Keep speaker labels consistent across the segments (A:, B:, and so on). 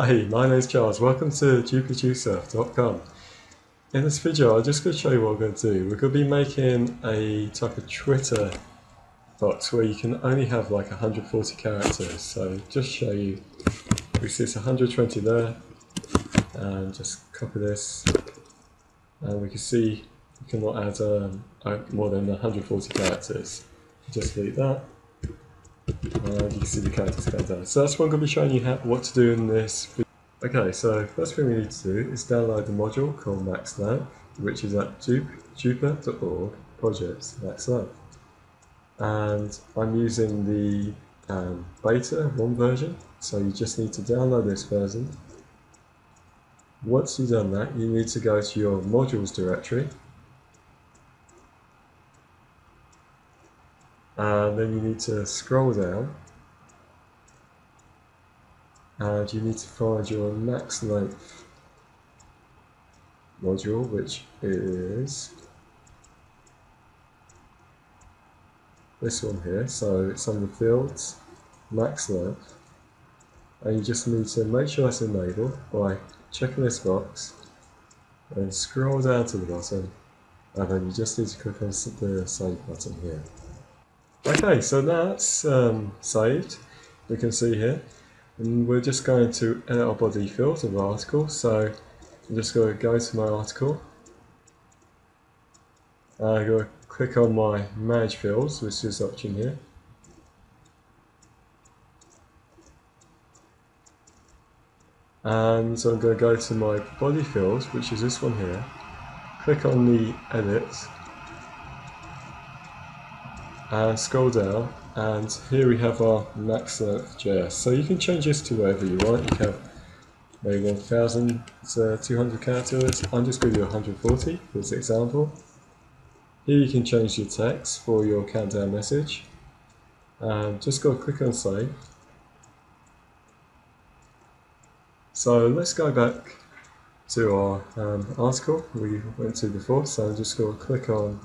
A: Hi, my name is Charles. Welcome to drupaltutsurf.com. In this video, I'm just going to show you what we're going to do. We're going to be making a type of Twitter box where you can only have like 140 characters. So just show you, we see it's 120 there, and just copy this, and we can see we cannot add um, more than 140 characters. Just delete that. And you can see the characters going down. So that's what I'm going to be showing you how, what to do in this video. Okay, so first thing we need to do is download the module called Maxlength, which is at drupal.org projects Maxlength. And I'm using the um, beta 1 version, so you just need to download this version. Once you've done that, you need to go to your modules directory and then you need to scroll down. And you need to find your max length module which is this one here. So it's on the fields max length. And you just need to make sure that's enabled by checking this box and scroll down to the bottom. And then you just need to click on the save button here Okay, so that's um, saved. We can see here. And we're just going to edit our body field of our article. So I'm just going to go to my article. I'm going to click on my manage fields, which is this option here. And so I'm going to go to my body fields, which is this one here. Click on the edit and scroll down and here we have our max.js. So you can change this to whatever you want. You can have maybe 1200 characters. I'm just going to do 140 for this example. Here you can change your text for your countdown message. Just go click on save. So let's go back to our um, article we went to before. So I'm just going to click on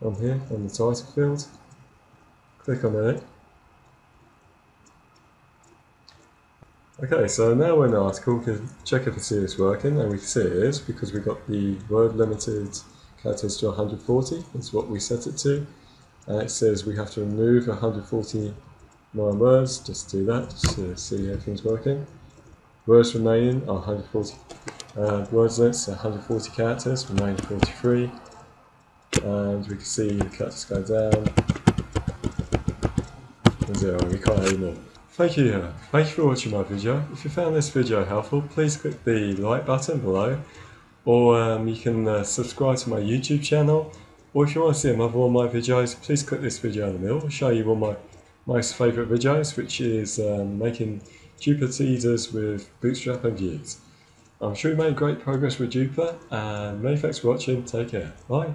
A: on here on the title field Click on it. Okay, so now we're in the article, we can check if it's working, and we can see it is because we got the word limited characters to 140, is what we set it to. And it says we have to remove 140 more words, just do that, just to see everything's working. Words remaining are 140, uh, words lengths 140 characters, remaining 43. And we can see the characters go down, we can't anymore. Thank you, thank you for watching my video. If you found this video helpful, please click the like button below, or um, you can uh, subscribe to my YouTube channel, or if you want to see another one of my videos, please click this video in the middle. I'll show you one of my most favourite videos, which is um, making Drupal teasers with Bootstrap and Views. I'm sure you made great progress with Drupal, and many thanks for watching. Take care. Bye.